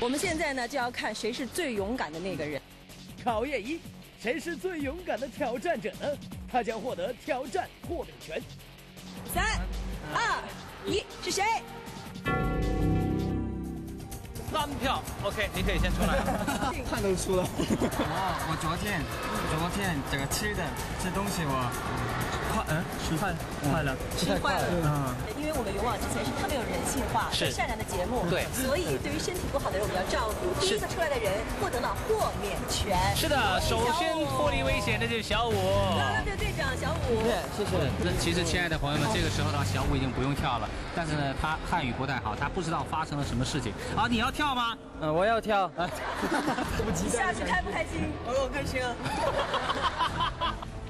我们现在呢就要看谁是最勇敢的那个人。考验一，谁是最勇敢的挑战者呢？他将获得挑战豁免权。三、二、一，是谁？三票，OK，你可以先出来。汗都出了。哦，我昨天，昨天这个吃的吃东西我快嗯吃快快了，吃坏了。嗯，因为我们勇往直前是特别有人性化、是善良的节目，对所以对于身体不好的人我们要照顾。第一个出来的人获得了豁免权。是的，首先脱离危险的就是小五。对对队队长小五。对谢谢。那其实，亲爱的朋友们，这个时候呢，小五已经不用跳了。但是呢，他汉语不太好，他不知道发生了什么事情。啊，你要跳吗？嗯，我要跳。下去开不开心？我开心啊。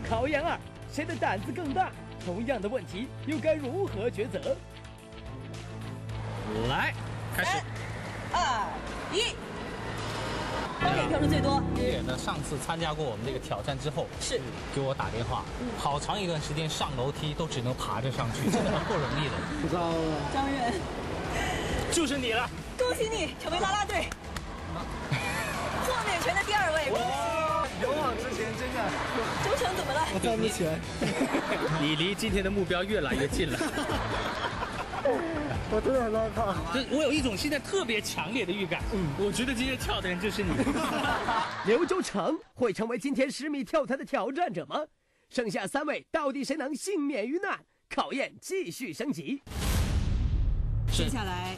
考验二，谁的胆子更大？同样的问题，又该如何抉择？来，开始。二一。谁票数最多？远呢，上次参加过我们这个挑战之后，是给我打电话，好长一段时间上楼梯都只能爬着上去，真的很不容易的。不高。张远，就是你了。恭喜你成为啦啦队豁免权的第二位。恭喜！我站不起来。你离今天的目标越来越近了。我真的很害怕。这我有一种现在特别强烈的预感，嗯，我觉得今天跳的人就是你。刘洲成会成为今天十米跳台的挑战者吗？剩下三位，到底谁能幸免于难？考验继续升级。接下来，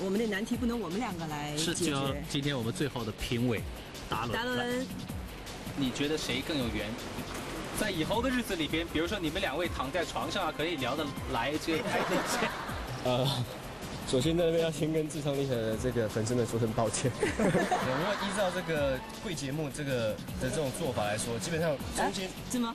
我们的难题不能我们两个来是，解就决。今天我们最后的评委，达伦。达伦，你觉得谁更有缘？在以后的日子里边，比如说你们两位躺在床上啊，可以聊得来，这个开心一些。呃，首先在这边要先跟智商厉害的这个粉丝们说声抱歉。我们要依照这个贵节目这个的这种做法来说，基本上中间是吗？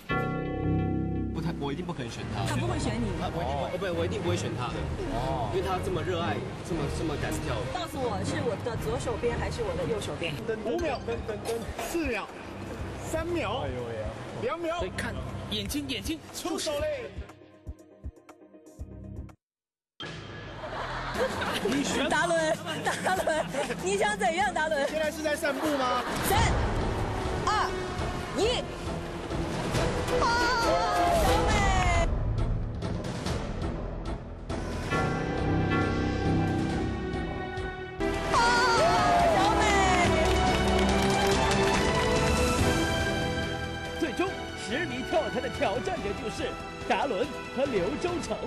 不太，我一定不可能选他。他不会选你。他我一定不，不，我一定不会选他的。哦，因为他这么热爱，这么这么敢跳。告诉我是我的左手边还是我的右手边？五秒，等等等，四秒，三秒，哎呦喂！两秒所以，看眼睛，眼睛出手嘞！你选达伦，达伦，你想怎样？达伦，现在是在散步吗？三、二、一，挑战者就是达伦和刘洲成。